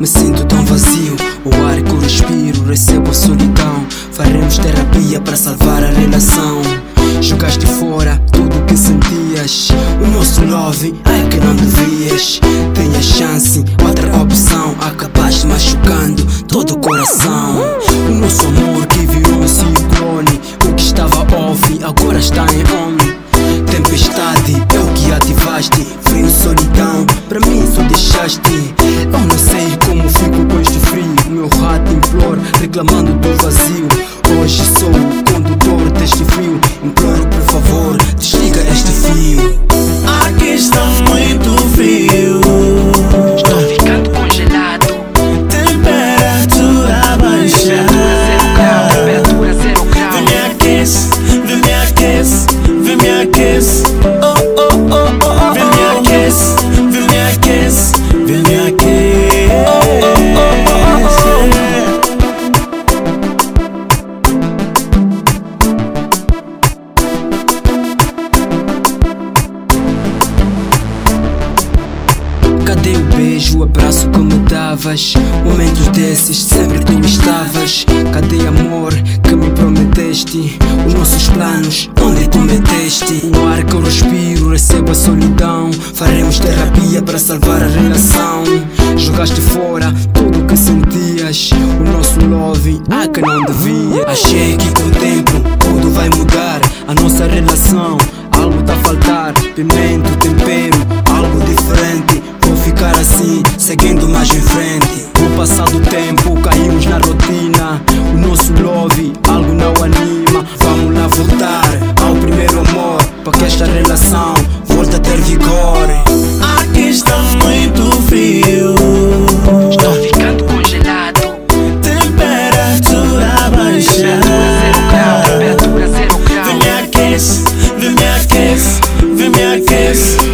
Me sinto tão vazio, o ar que eu respiro recebo a solidão. Faremos terapia para salvar a relação. Jogaste fora tudo o que sentias. O nosso love, ai que não devias. Tenha chance, outra opção. Acabaste machucando todo o coração. O nosso amor que virou um ciclone. O que estava off, agora está em on. Tempestade, é o que ativaste. Frio, solidão, para mim só deixaste. Eu não sei como fico com este frio. Meu rato implora, reclamando do vazio. Hoje sou o condutor deste frio. Imploro, por favor, desliga este fio. Aqui está muito frio. Estou ficando congelado. Temperatura baixa. Temperatura zero grau. Vem me aquece, vem me aquece, vem me aquece. O abraço que me davas? Momentos desses sempre tu estavas. Cadê amor que me prometeste? Os nossos planos, onde tu meteste? O ar que eu respiro, recebo a solidão. Faremos terapia para salvar a relação. Jogaste fora tudo o que sentias. O nosso love, ah que não devia. Achei que com o tempo tudo vai mudar. A nossa relação, algo tá a faltar. Pimento, o passar do tempo, caímos na rotina. O nosso love, algo não anima. Vamos lá voltar ao primeiro amor. Para que esta relação volte a ter vigor. Aqui está muito frio. Estou ficando congelado. Temperatura baixa. Temperatura zero grau. Temperatura zero grau. Vem me aquece, vem me aquece, vem me aquece.